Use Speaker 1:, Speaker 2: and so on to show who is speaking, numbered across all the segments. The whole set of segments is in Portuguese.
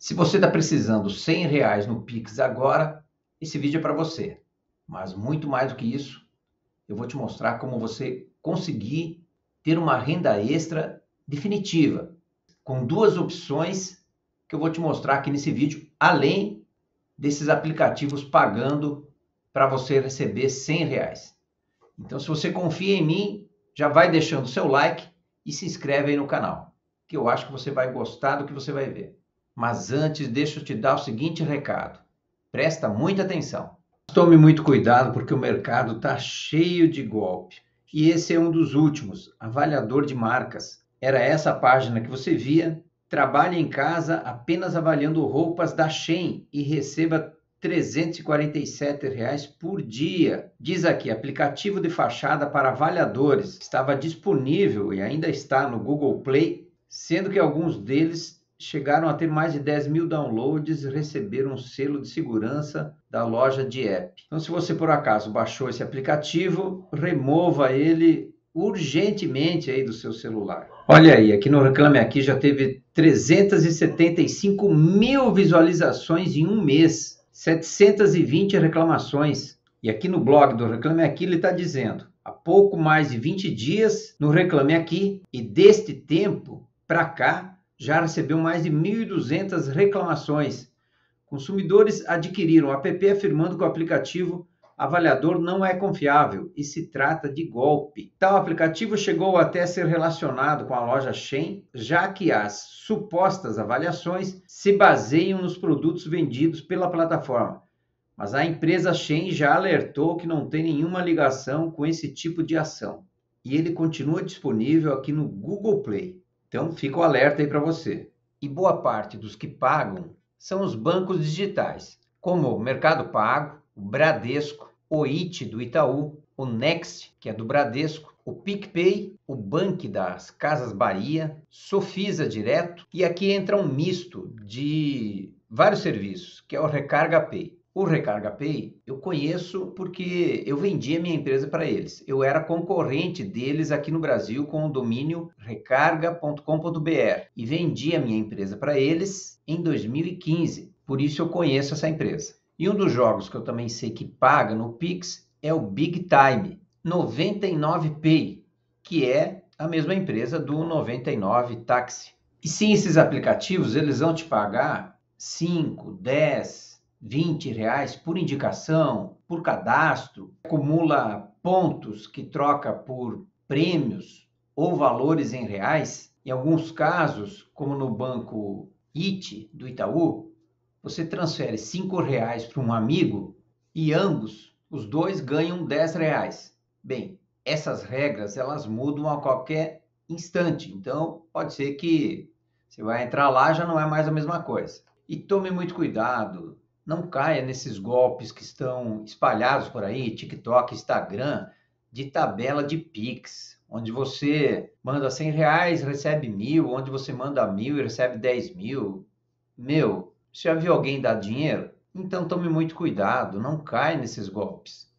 Speaker 1: Se você está precisando 100 reais no Pix agora, esse vídeo é para você. Mas muito mais do que isso, eu vou te mostrar como você conseguir ter uma renda extra definitiva, com duas opções que eu vou te mostrar aqui nesse vídeo, além desses aplicativos pagando para você receber 100 reais. Então, se você confia em mim, já vai deixando seu like e se inscreve aí no canal, que eu acho que você vai gostar do que você vai ver. Mas antes, deixa eu te dar o seguinte recado. Presta muita atenção. Tome muito cuidado porque o mercado está cheio de golpe. E esse é um dos últimos, avaliador de marcas. Era essa página que você via. Trabalhe em casa apenas avaliando roupas da Shein e receba 347 reais por dia. Diz aqui, aplicativo de fachada para avaliadores. Estava disponível e ainda está no Google Play, sendo que alguns deles chegaram a ter mais de 10 mil downloads e receberam um selo de segurança da loja de app. Então, se você por acaso baixou esse aplicativo, remova ele urgentemente aí do seu celular. Olha aí, aqui no Reclame Aqui já teve 375 mil visualizações em um mês. 720 reclamações. E aqui no blog do Reclame Aqui ele está dizendo: há pouco mais de 20 dias no Reclame Aqui e deste tempo para cá já recebeu mais de 1.200 reclamações. Consumidores adquiriram o app afirmando que o aplicativo avaliador não é confiável e se trata de golpe. Tal aplicativo chegou até a ser relacionado com a loja Shein, já que as supostas avaliações se baseiam nos produtos vendidos pela plataforma. Mas a empresa Shein já alertou que não tem nenhuma ligação com esse tipo de ação. E ele continua disponível aqui no Google Play. Então fica o alerta aí para você. E boa parte dos que pagam são os bancos digitais, como o Mercado Pago, o Bradesco, o IT do Itaú, o Next, que é do Bradesco, o PicPay, o Bank das Casas Bahia, Sofisa Direto e aqui entra um misto de vários serviços, que é o Recarga Pay. O Recarga Pay eu conheço porque eu vendia minha empresa para eles. Eu era concorrente deles aqui no Brasil com o domínio recarga.com.br e vendia minha empresa para eles em 2015. Por isso eu conheço essa empresa. E um dos jogos que eu também sei que paga no Pix é o Big Time 99Pay, que é a mesma empresa do 99 Táxi. E sim, esses aplicativos eles vão te pagar 5, 10, 20 reais por indicação, por cadastro, acumula pontos que troca por prêmios ou valores em reais. Em alguns casos, como no banco IT do Itaú, você transfere cinco reais para um amigo e ambos, os dois, ganham 10 reais. Bem, essas regras elas mudam a qualquer instante. Então, pode ser que você vai entrar lá já não é mais a mesma coisa. E tome muito cuidado, não caia nesses golpes que estão espalhados por aí, TikTok, Instagram, de tabela de Pix, onde você manda 100 reais, recebe mil, onde você manda mil e recebe 10 mil. Meu, já viu alguém dar dinheiro? Então tome muito cuidado, não caia nesses golpes.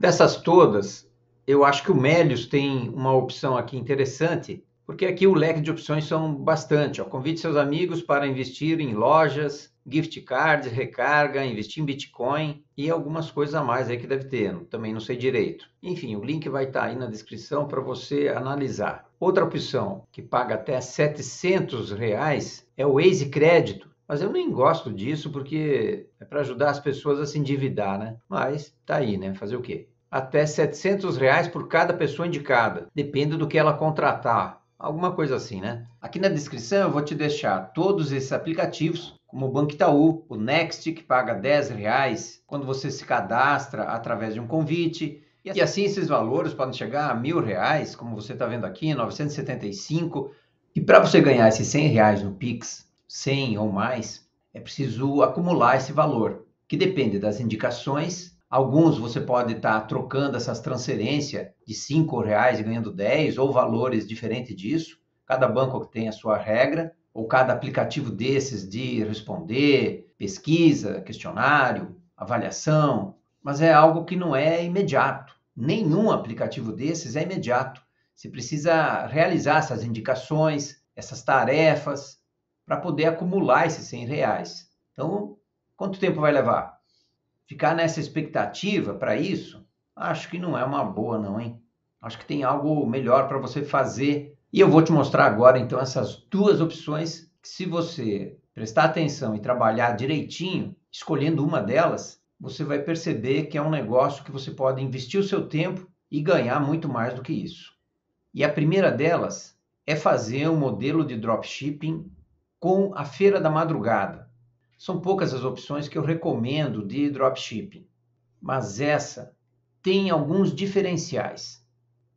Speaker 1: Dessas todas, eu acho que o Melius tem uma opção aqui interessante, porque aqui o leque de opções são bastante. Ó. Convide seus amigos para investir em lojas, gift cards, recarga, investir em Bitcoin e algumas coisas a mais aí que deve ter. Também não sei direito. Enfim, o link vai estar aí na descrição para você analisar. Outra opção que paga até 700 reais é o Easy Crédito. Mas eu nem gosto disso porque é para ajudar as pessoas a se endividar, né? Mas tá aí, né? Fazer o quê? Até 700 reais por cada pessoa indicada. Depende do que ela contratar. Alguma coisa assim, né? Aqui na descrição eu vou te deixar todos esses aplicativos, como o Banco Itaú, o Next, que paga 10 reais quando você se cadastra através de um convite. E assim esses valores podem chegar a mil reais, como você está vendo aqui, 975. E para você ganhar esses 100 reais no Pix, 100 ou mais, é preciso acumular esse valor, que depende das indicações. Alguns você pode estar tá trocando essas transferências de 5 reais e ganhando 10 ou valores diferentes disso. Cada banco tem a sua regra, ou cada aplicativo desses de responder, pesquisa, questionário, avaliação, mas é algo que não é imediato. Nenhum aplicativo desses é imediato. Você precisa realizar essas indicações, essas tarefas, para poder acumular esses 100 reais. Então, quanto tempo vai levar? Ficar nessa expectativa para isso? Acho que não é uma boa, não, hein? Acho que tem algo melhor para você fazer. E eu vou te mostrar agora, então, essas duas opções. Que se você prestar atenção e trabalhar direitinho, escolhendo uma delas, você vai perceber que é um negócio que você pode investir o seu tempo e ganhar muito mais do que isso. E a primeira delas é fazer um modelo de dropshipping com a feira da madrugada. São poucas as opções que eu recomendo de dropshipping, mas essa tem alguns diferenciais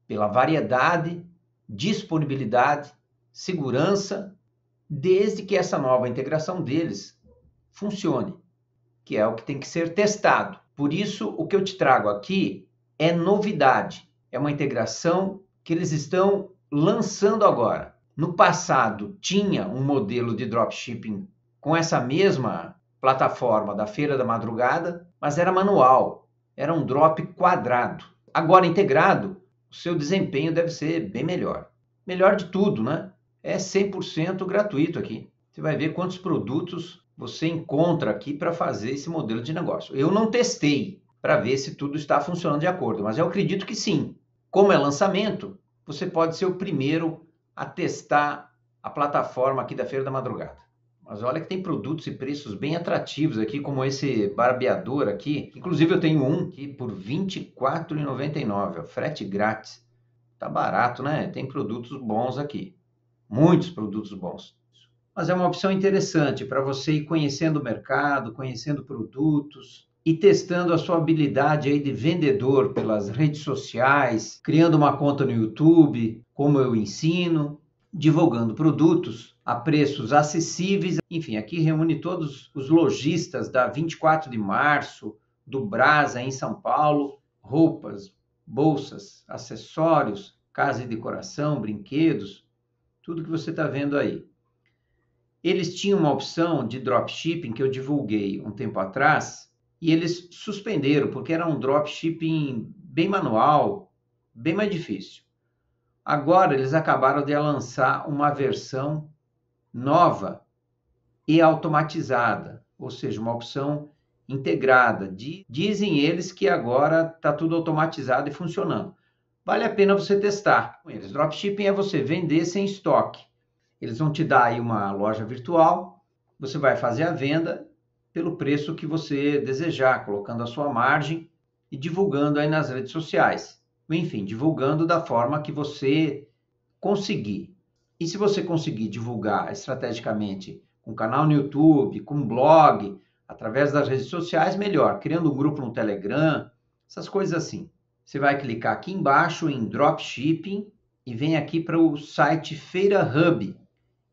Speaker 1: pela variedade, disponibilidade, segurança, desde que essa nova integração deles funcione, que é o que tem que ser testado. Por isso, o que eu te trago aqui é novidade, é uma integração que eles estão lançando agora. No passado, tinha um modelo de dropshipping com essa mesma plataforma da Feira da Madrugada, mas era manual, era um drop quadrado. Agora integrado, o seu desempenho deve ser bem melhor. Melhor de tudo, né? É 100% gratuito aqui. Você vai ver quantos produtos você encontra aqui para fazer esse modelo de negócio. Eu não testei para ver se tudo está funcionando de acordo, mas eu acredito que sim. Como é lançamento, você pode ser o primeiro a testar a plataforma aqui da Feira da Madrugada. Mas olha que tem produtos e preços bem atrativos aqui, como esse barbeador aqui. Inclusive eu tenho um aqui por R$ 24,99, frete grátis. Tá barato, né? Tem produtos bons aqui. Muitos produtos bons. Mas é uma opção interessante para você ir conhecendo o mercado, conhecendo produtos e testando a sua habilidade aí de vendedor pelas redes sociais, criando uma conta no YouTube, como eu ensino, divulgando produtos a preços acessíveis. Enfim, aqui reúne todos os lojistas da 24 de março, do Brasa em São Paulo, roupas, bolsas, acessórios, casa e decoração, brinquedos, tudo que você está vendo aí. Eles tinham uma opção de dropshipping que eu divulguei um tempo atrás e eles suspenderam porque era um dropshipping bem manual, bem mais difícil. Agora eles acabaram de lançar uma versão nova e automatizada, ou seja, uma opção integrada. Dizem eles que agora está tudo automatizado e funcionando. Vale a pena você testar com eles. Dropshipping é você vender sem estoque. Eles vão te dar aí uma loja virtual, você vai fazer a venda pelo preço que você desejar, colocando a sua margem e divulgando aí nas redes sociais enfim, divulgando da forma que você conseguir. E se você conseguir divulgar estrategicamente com canal no YouTube, com blog, através das redes sociais, melhor, criando um grupo no Telegram, essas coisas assim. Você vai clicar aqui embaixo em Dropshipping e vem aqui para o site Feira Hub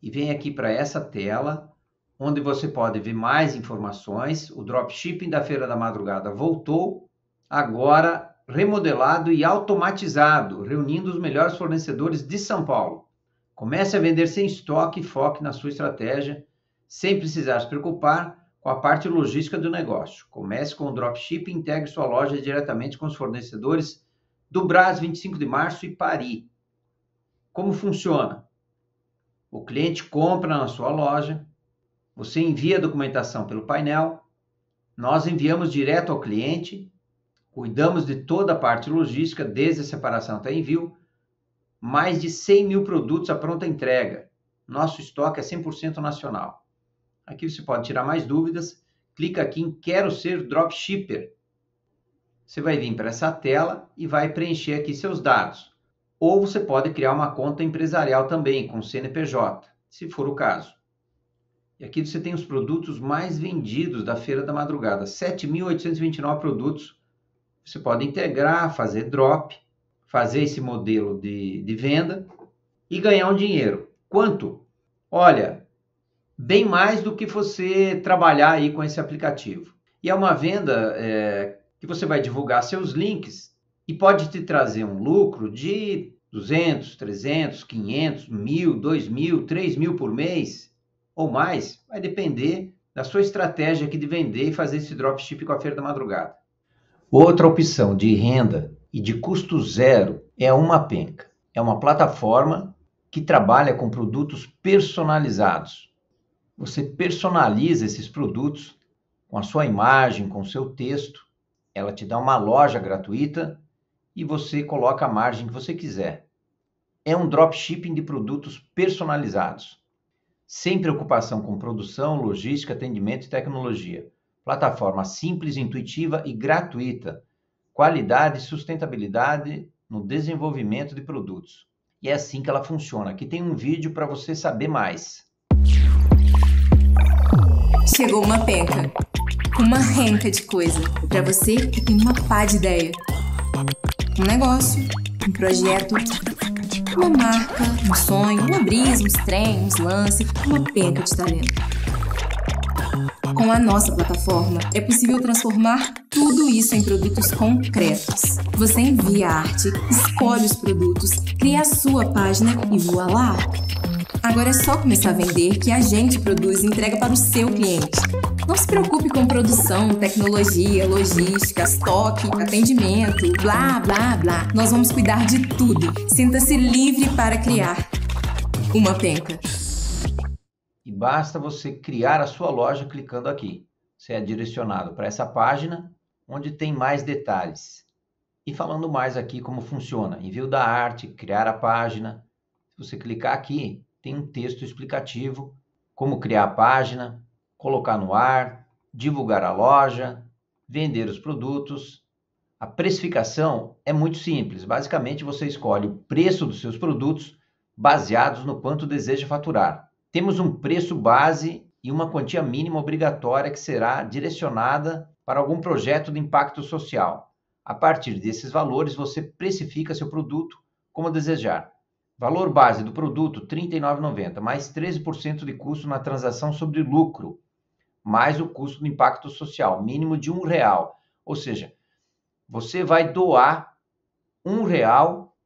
Speaker 1: e vem aqui para essa tela onde você pode ver mais informações. O Dropshipping da Feira da Madrugada voltou. Agora remodelado e automatizado, reunindo os melhores fornecedores de São Paulo. Comece a vender sem estoque e foque na sua estratégia, sem precisar se preocupar com a parte logística do negócio. Comece com o dropship e integre sua loja diretamente com os fornecedores do Brás 25 de Março e Paris. Como funciona? O cliente compra na sua loja, você envia a documentação pelo painel, nós enviamos direto ao cliente Cuidamos de toda a parte logística, desde a separação até envio. Mais de 100 mil produtos à pronta entrega. Nosso estoque é 100% nacional. Aqui você pode tirar mais dúvidas. Clica aqui em Quero ser Dropshipper. Você vai vir para essa tela e vai preencher aqui seus dados. Ou você pode criar uma conta empresarial também, com CNPJ, se for o caso. E aqui você tem os produtos mais vendidos da Feira da Madrugada. 7.829 produtos você pode integrar, fazer drop, fazer esse modelo de, de venda e ganhar um dinheiro. Quanto? Olha, bem mais do que você trabalhar aí com esse aplicativo. E é uma venda é, que você vai divulgar seus links e pode te trazer um lucro de 200, 300, 500, mil, 2 mil, 3 mil por mês ou mais. Vai depender da sua estratégia aqui de vender e fazer esse dropship com a feira da madrugada. Outra opção de renda e de custo zero é uma penca. É uma plataforma que trabalha com produtos personalizados. Você personaliza esses produtos com a sua imagem, com o seu texto. Ela te dá uma loja gratuita e você coloca a margem que você quiser. É um dropshipping de produtos personalizados, sem preocupação com produção, logística, atendimento e tecnologia. Plataforma simples, intuitiva e gratuita. Qualidade e sustentabilidade no desenvolvimento de produtos. E é assim que ela funciona. Aqui tem um vídeo para você saber mais.
Speaker 2: Chegou uma penca. Uma renca de coisa. Para você que tem uma pá de ideia. Um negócio, um projeto, uma marca, um sonho, uma brisa, uns trem, uns lances, uma penca de talento. Com a nossa plataforma, é possível transformar tudo isso em produtos concretos. Você envia a arte, escolhe os produtos, cria a sua página e voa lá. Agora é só começar a vender que a gente produz e entrega para o seu cliente. Não se preocupe com produção, tecnologia, logística, estoque, atendimento, blá, blá, blá. Nós vamos cuidar de tudo. Sinta-se livre para criar. Uma penca.
Speaker 1: E basta você criar a sua loja clicando aqui. Você é direcionado para essa página onde tem mais detalhes. E falando mais aqui como funciona, envio da arte, criar a página. Se você clicar aqui, tem um texto explicativo, como criar a página, colocar no ar, divulgar a loja, vender os produtos. A precificação é muito simples. Basicamente, você escolhe o preço dos seus produtos baseados no quanto deseja faturar. Temos um preço base e uma quantia mínima obrigatória que será direcionada para algum projeto de impacto social. A partir desses valores, você precifica seu produto como desejar. Valor base do produto R$ 39,90, mais 13% de custo na transação sobre lucro, mais o custo do impacto social, mínimo de um real. Ou seja, você vai doar um real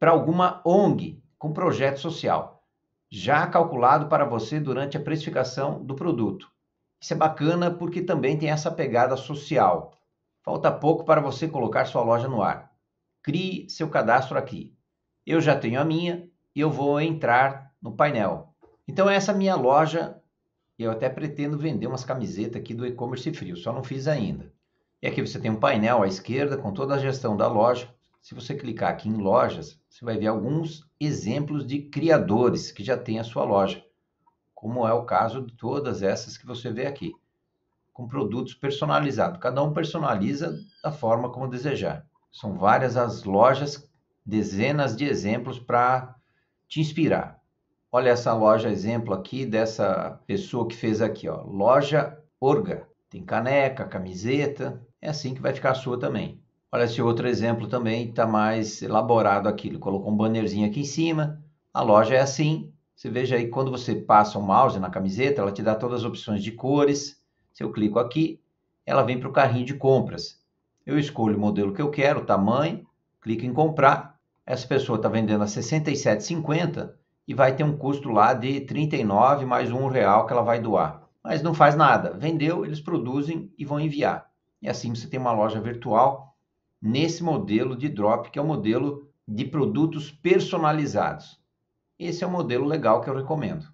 Speaker 1: para alguma ONG com projeto social, já calculado para você durante a precificação do produto. Isso é bacana porque também tem essa pegada social. Falta pouco para você colocar sua loja no ar. Crie seu cadastro aqui. Eu já tenho a minha e eu vou entrar no painel. Então essa minha loja, eu até pretendo vender umas camisetas aqui do e-commerce frio, só não fiz ainda. E aqui você tem um painel à esquerda com toda a gestão da loja. Se você clicar aqui em lojas, você vai ver alguns exemplos de criadores que já têm a sua loja, como é o caso de todas essas que você vê aqui, com produtos personalizados. Cada um personaliza da forma como desejar. São várias as lojas dezenas de exemplos para te inspirar. Olha essa loja exemplo aqui dessa pessoa que fez aqui, ó, loja Orga. Tem caneca, camiseta, é assim que vai ficar a sua também. Esse outro exemplo também, está mais elaborado aqui. Ele colocou um bannerzinho aqui em cima. A loja é assim. Você veja aí, quando você passa o mouse na camiseta, ela te dá todas as opções de cores. Se eu clico aqui, ela vem para o carrinho de compras. Eu escolho o modelo que eu quero, o tamanho, clico em comprar essa pessoa está vendendo a 67,50 e vai ter um custo lá de 39 mais um real que ela vai doar. Mas não faz nada. Vendeu, eles produzem e vão enviar. E assim você tem uma loja virtual nesse modelo de drop, que é o modelo de produtos personalizados. Esse é um modelo legal que eu recomendo.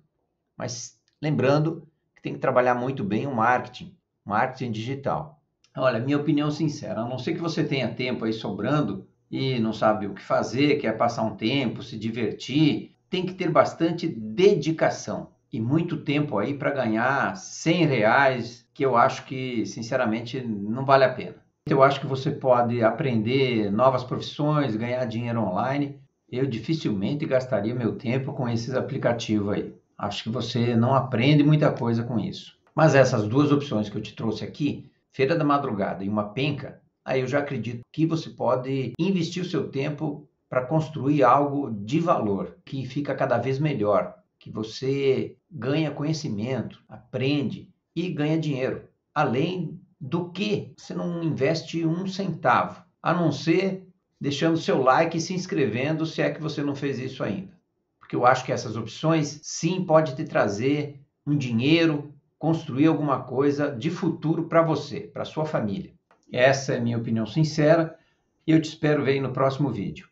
Speaker 1: Mas lembrando que tem que trabalhar muito bem o marketing, marketing digital. Olha, minha opinião sincera, a não ser que você tenha tempo aí sobrando, e não sabe o que fazer, quer passar um tempo, se divertir, tem que ter bastante dedicação e muito tempo aí para ganhar 100 reais, que eu acho que, sinceramente, não vale a pena. Eu acho que você pode aprender novas profissões, ganhar dinheiro online. Eu dificilmente gastaria meu tempo com esses aplicativos aí. Acho que você não aprende muita coisa com isso. Mas essas duas opções que eu te trouxe aqui, Feira da Madrugada e uma penca, aí eu já acredito que você pode investir o seu tempo para construir algo de valor, que fica cada vez melhor, que você ganha conhecimento, aprende e ganha dinheiro. Além do que você não investe um centavo, a não ser deixando seu like e se inscrevendo, se é que você não fez isso ainda. Porque eu acho que essas opções sim pode te trazer um dinheiro, construir alguma coisa de futuro para você, para sua família. Essa é a minha opinião sincera e eu te espero ver no próximo vídeo.